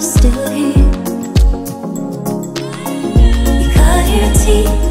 still here. You cut your teeth.